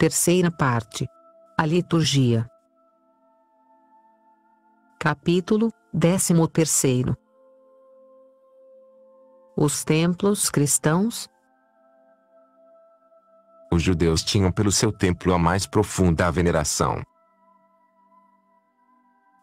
Terceira parte. A liturgia. Capítulo 13. Os templos cristãos. Os judeus tinham pelo seu templo a mais profunda veneração.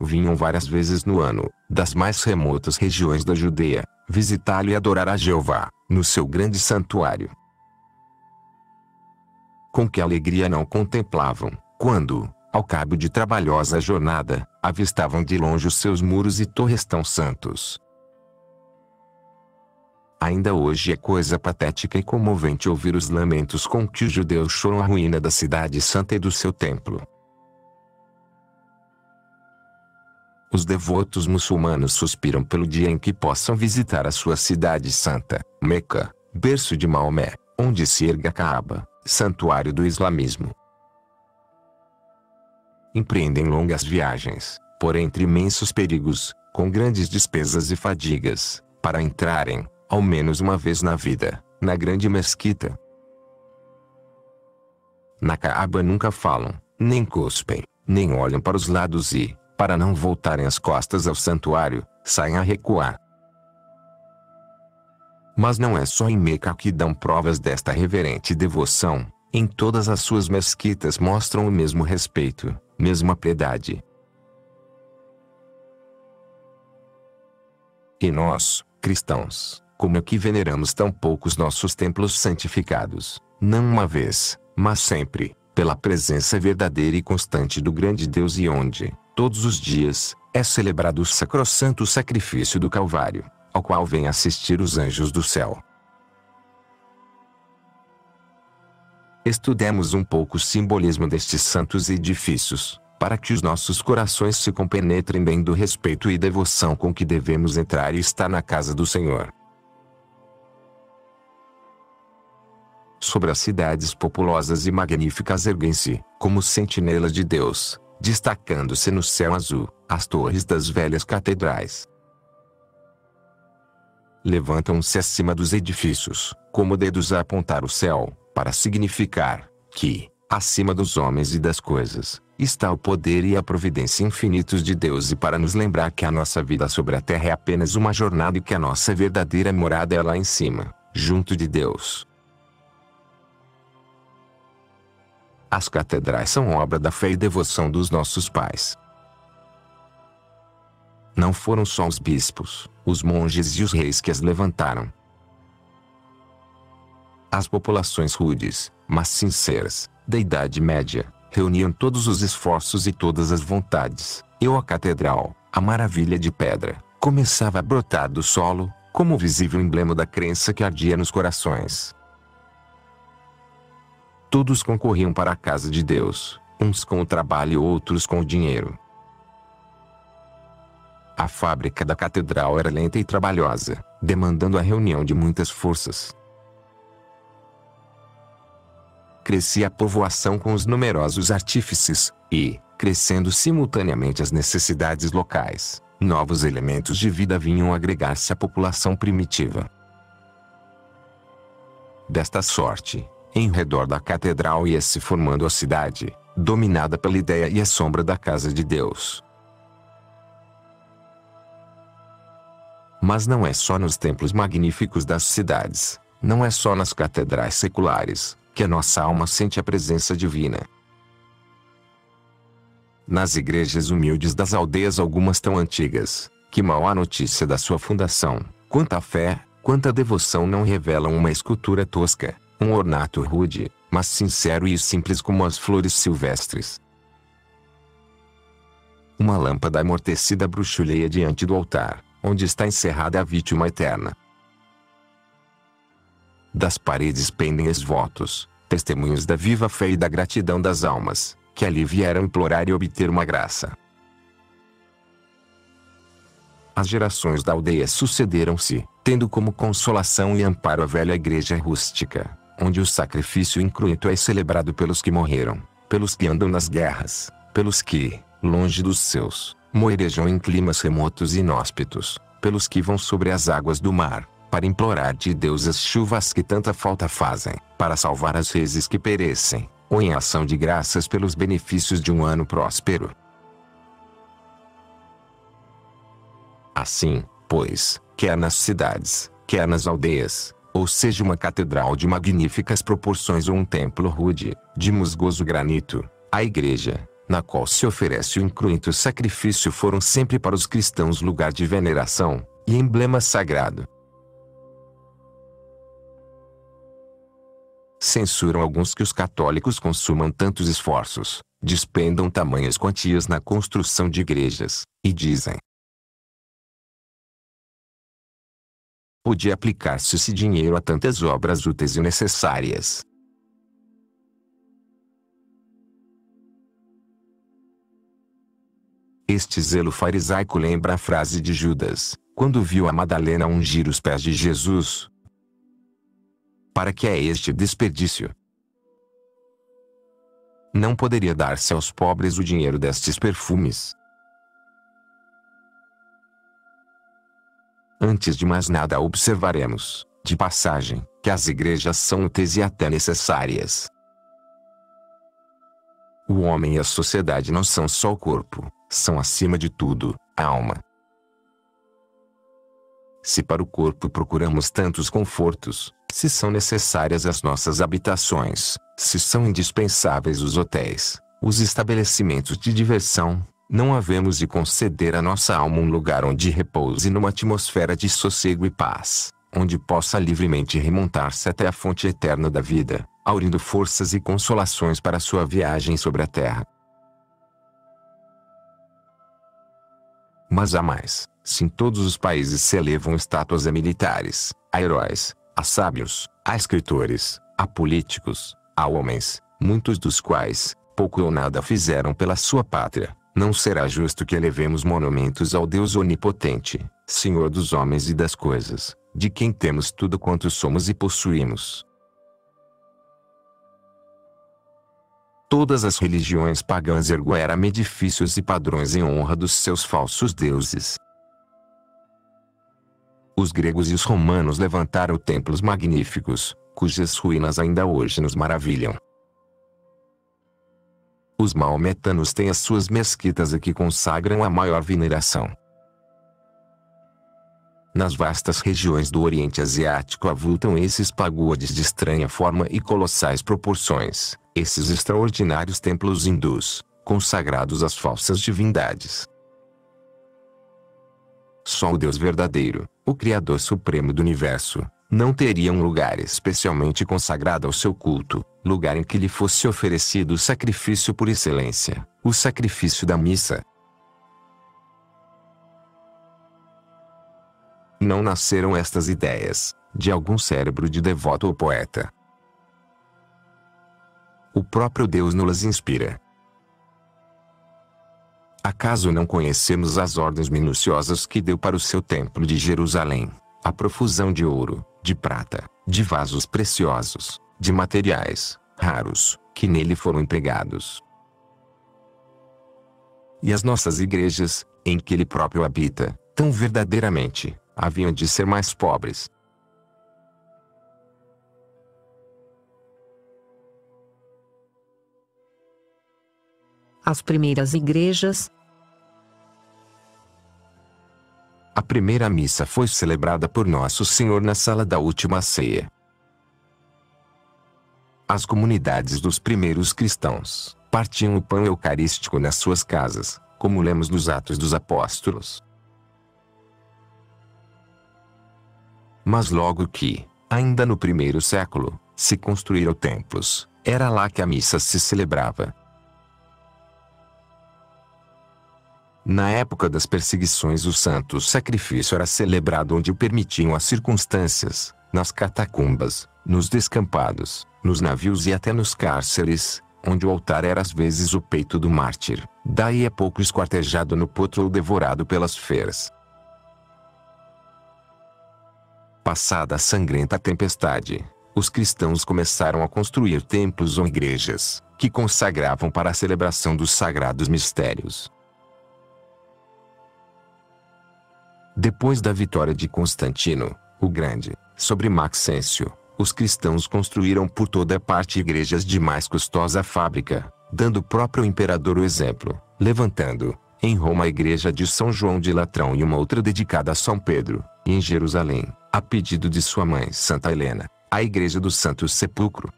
Vinham várias vezes no ano, das mais remotas regiões da Judeia, visitá-lo e adorar a Jeová, no seu grande santuário. Com que alegria não contemplavam, quando, ao cabo de trabalhosa jornada, avistavam de longe os seus muros e torres tão santos. Ainda hoje é coisa patética e comovente ouvir os lamentos com que os judeus choram a ruína da cidade santa e do seu templo. Os devotos muçulmanos suspiram pelo dia em que possam visitar a sua cidade santa, Meca, berço de Maomé, onde se erga Kaaba, santuário do islamismo empreendem longas viagens, por entre imensos perigos, com grandes despesas e fadigas, para entrarem, ao menos uma vez na vida, na grande mesquita. Na Caaba nunca falam, nem cuspem, nem olham para os lados e, para não voltarem as costas ao santuário, saem a recuar. Mas não é só em Meca que dão provas desta reverente devoção, em todas as suas mesquitas mostram o mesmo respeito, mesma piedade. E nós, cristãos, como é que veneramos tão poucos nossos templos santificados, não uma vez, mas sempre, pela presença verdadeira e constante do grande Deus e onde, todos os dias, é celebrado o sacrossanto sacrifício do Calvário, ao qual vêm assistir os anjos do céu. Estudemos um pouco o simbolismo destes santos edifícios, para que os nossos corações se compenetrem bem do respeito e devoção com que devemos entrar e estar na casa do Senhor. Sobre as cidades populosas e magníficas erguem-se, como sentinelas de Deus, destacando-se no céu azul, as torres das velhas catedrais. Levantam-se acima dos edifícios, como dedos a apontar o céu, para significar que, acima dos homens e das coisas, está o poder e a providência infinitos de Deus e para nos lembrar que a nossa vida sobre a terra é apenas uma jornada e que a nossa verdadeira morada é lá em cima, junto de Deus. As catedrais são obra da fé e devoção dos nossos pais. Não foram só os bispos, os monges e os reis que as levantaram, as populações rudes, mas sinceras, da Idade Média, reuniam todos os esforços e todas as vontades. E a catedral, a maravilha de pedra, começava a brotar do solo, como visível emblema da crença que ardia nos corações. Todos concorriam para a casa de Deus, uns com o trabalho e outros com o dinheiro. A fábrica da catedral era lenta e trabalhosa, demandando a reunião de muitas forças. crescia a povoação com os numerosos artífices, e, crescendo simultaneamente as necessidades locais, novos elementos de vida vinham agregar-se à população primitiva. Desta sorte, em redor da catedral ia se formando a cidade, dominada pela ideia e a sombra da casa de Deus. Mas não é só nos templos magníficos das cidades, não é só nas catedrais seculares, que a nossa alma sente a presença divina. Nas igrejas humildes das aldeias algumas tão antigas, que mal há notícia da sua fundação, quanta fé, quanta devoção não revelam uma escultura tosca, um ornato rude, mas sincero e simples como as flores silvestres. Uma lâmpada amortecida bruxuleia diante do altar, onde está encerrada a vítima eterna. Das paredes pendem votos, testemunhos da viva fé e da gratidão das almas, que ali vieram implorar e obter uma graça. As gerações da aldeia sucederam-se, tendo como consolação e amparo a velha igreja rústica, onde o sacrifício incruento é celebrado pelos que morreram, pelos que andam nas guerras, pelos que, longe dos seus, moerejam em climas remotos e inóspitos, pelos que vão sobre as águas do mar, para implorar de Deus as chuvas que tanta falta fazem, para salvar as reses que perecem, ou em ação de graças pelos benefícios de um ano próspero. Assim, pois, quer nas cidades, quer nas aldeias, ou seja uma catedral de magníficas proporções ou um templo rude, de musgoso granito, a igreja, na qual se oferece o incruento sacrifício foram sempre para os cristãos lugar de veneração, e emblema sagrado. Censuram alguns que os católicos consumam tantos esforços, despendam tamanhas quantias na construção de igrejas, e dizem: Podia aplicar-se esse dinheiro a tantas obras úteis e necessárias. Este zelo farisaico lembra a frase de Judas, quando viu a Madalena ungir os pés de Jesus. Para que é este desperdício? Não poderia dar-se aos pobres o dinheiro destes perfumes. Antes de mais nada observaremos, de passagem, que as igrejas são úteis e até necessárias. O homem e a sociedade não são só o corpo, são acima de tudo, a alma. Se para o corpo procuramos tantos confortos, se são necessárias as nossas habitações, se são indispensáveis os hotéis, os estabelecimentos de diversão, não havemos de conceder à nossa alma um lugar onde repouse numa atmosfera de sossego e paz, onde possa livremente remontar-se até a fonte eterna da vida, aurindo forças e consolações para sua viagem sobre a terra. Mas há mais, se em todos os países se elevam estátuas a militares, a heróis, a sábios, a escritores, a políticos, a homens, muitos dos quais, pouco ou nada fizeram pela sua pátria, não será justo que elevemos monumentos ao Deus onipotente, Senhor dos homens e das coisas, de quem temos tudo quanto somos e possuímos. Todas as religiões pagãs ergueram edifícios e padrões em honra dos seus falsos deuses. Os gregos e os romanos levantaram templos magníficos, cujas ruínas ainda hoje nos maravilham. Os maometanos têm as suas mesquitas a que consagram a maior veneração. Nas vastas regiões do Oriente Asiático avultam esses pagodes de estranha forma e colossais proporções, esses extraordinários templos hindus, consagrados às falsas divindades. Só o Deus verdadeiro, o Criador Supremo do Universo, não teria um lugar especialmente consagrado ao seu culto, lugar em que lhe fosse oferecido o sacrifício por excelência, o sacrifício da missa. Não nasceram estas ideias, de algum cérebro de devoto ou poeta. O próprio Deus nos inspira. Acaso não conhecemos as ordens minuciosas que deu para o seu templo de Jerusalém? A profusão de ouro, de prata, de vasos preciosos, de materiais raros que nele foram empregados. E as nossas igrejas, em que ele próprio habita, tão verdadeiramente, haviam de ser mais pobres. As primeiras igrejas, A primeira missa foi celebrada por Nosso Senhor na sala da última ceia. As comunidades dos primeiros cristãos partiam o pão eucarístico nas suas casas, como lemos nos Atos dos Apóstolos. Mas logo que, ainda no primeiro século, se construíram templos, era lá que a missa se celebrava, Na época das perseguições o santo sacrifício era celebrado onde o permitiam as circunstâncias, nas catacumbas, nos descampados, nos navios e até nos cárceres, onde o altar era às vezes o peito do mártir, daí a pouco esquartejado no potro ou devorado pelas feras. Passada a sangrenta tempestade, os cristãos começaram a construir templos ou igrejas, que consagravam para a celebração dos sagrados mistérios. Depois da vitória de Constantino, o Grande, sobre Maxêncio, os cristãos construíram por toda parte igrejas de mais custosa fábrica, dando o próprio imperador o exemplo, levantando, em Roma a igreja de São João de Latrão e uma outra dedicada a São Pedro, em Jerusalém, a pedido de sua mãe Santa Helena, a igreja do Santo Sepulcro.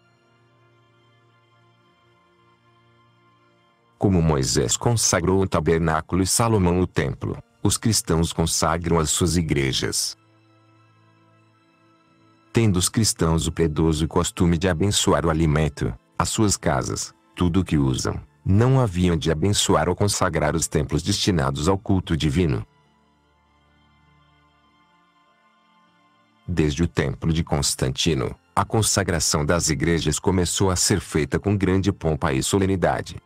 Como Moisés consagrou o tabernáculo e Salomão o templo, os cristãos consagram as suas igrejas. Tendo os cristãos o piedoso costume de abençoar o alimento, as suas casas, tudo o que usam, não haviam de abençoar ou consagrar os templos destinados ao culto divino. Desde o templo de Constantino, a consagração das igrejas começou a ser feita com grande pompa e solenidade.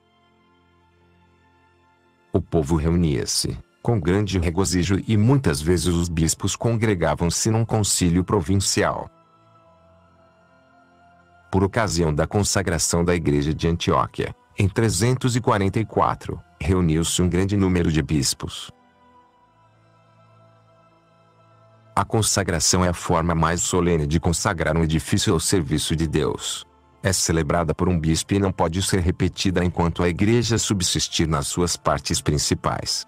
O povo reunia-se, com grande regozijo e muitas vezes os bispos congregavam-se num concílio provincial. Por ocasião da consagração da igreja de Antioquia, em 344, reuniu-se um grande número de bispos. A consagração é a forma mais solene de consagrar um edifício ao serviço de Deus é celebrada por um bispo e não pode ser repetida enquanto a igreja subsistir nas suas partes principais.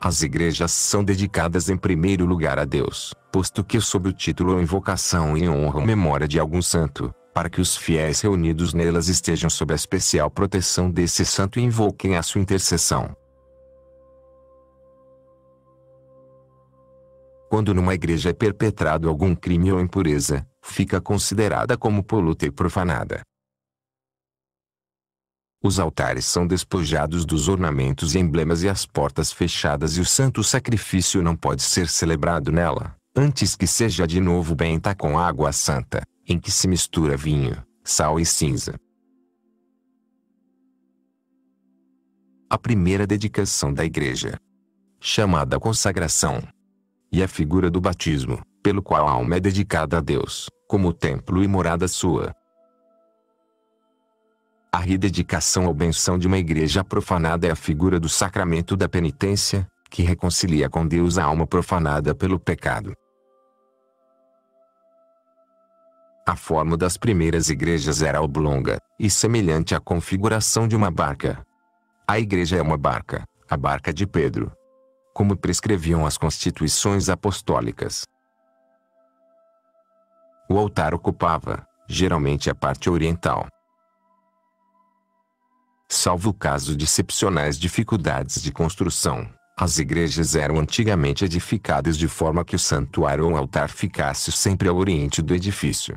As igrejas são dedicadas em primeiro lugar a Deus, posto que sob o título ou invocação em honra ou memória de algum santo, para que os fiéis reunidos nelas estejam sob a especial proteção desse santo e invoquem a sua intercessão. Quando numa igreja é perpetrado algum crime ou impureza, fica considerada como poluta e profanada. Os altares são despojados dos ornamentos e emblemas e as portas fechadas e o santo sacrifício não pode ser celebrado nela, antes que seja de novo benta com água santa, em que se mistura vinho, sal e cinza. A primeira dedicação da igreja, chamada consagração, e a figura do batismo, pelo qual a alma é dedicada a Deus, como templo e morada sua. A rededicação ou benção de uma igreja profanada é a figura do sacramento da penitência, que reconcilia com Deus a alma profanada pelo pecado. A forma das primeiras igrejas era oblonga, e semelhante à configuração de uma barca. A igreja é uma barca, a barca de Pedro, como prescreviam as constituições apostólicas. O altar ocupava, geralmente, a parte oriental. Salvo o caso de excepcionais dificuldades de construção, as igrejas eram antigamente edificadas de forma que o santuário ou altar ficasse sempre ao oriente do edifício.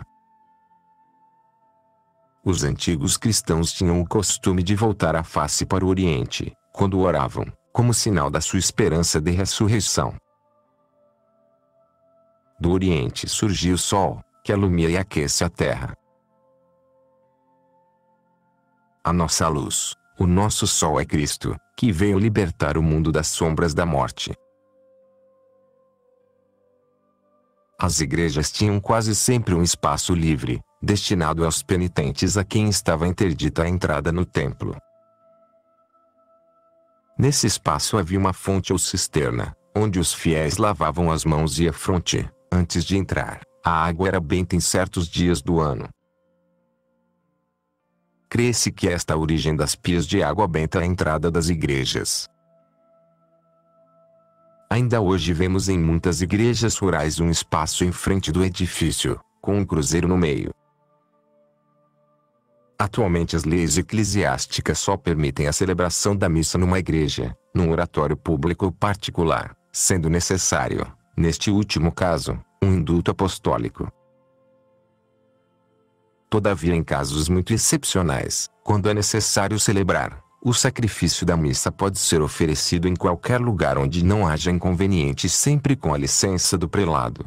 Os antigos cristãos tinham o costume de voltar a face para o oriente, quando oravam, como sinal da sua esperança de ressurreição. Do Oriente surgiu o Sol, que alumia e aquece a terra. A nossa luz, o nosso Sol é Cristo, que veio libertar o mundo das sombras da morte. As igrejas tinham quase sempre um espaço livre, destinado aos penitentes a quem estava interdita a entrada no templo. Nesse espaço havia uma fonte ou cisterna, onde os fiéis lavavam as mãos e a fronte, antes de entrar. A água era benta em certos dias do ano. Crê-se que esta a origem das pias de água benta à entrada das igrejas. Ainda hoje vemos em muitas igrejas rurais um espaço em frente do edifício, com um cruzeiro no meio. Atualmente as leis eclesiásticas só permitem a celebração da missa numa igreja, num oratório público ou particular, sendo necessário, neste último caso, um indulto apostólico. Todavia em casos muito excepcionais, quando é necessário celebrar, o sacrifício da missa pode ser oferecido em qualquer lugar onde não haja inconveniente sempre com a licença do prelado.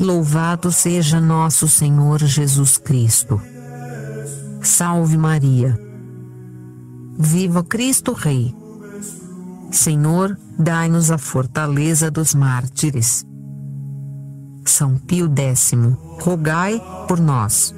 Louvado seja nosso Senhor Jesus Cristo. Salve Maria. Viva Cristo Rei. Senhor, dai-nos a fortaleza dos mártires. São Pio X, rogai por nós.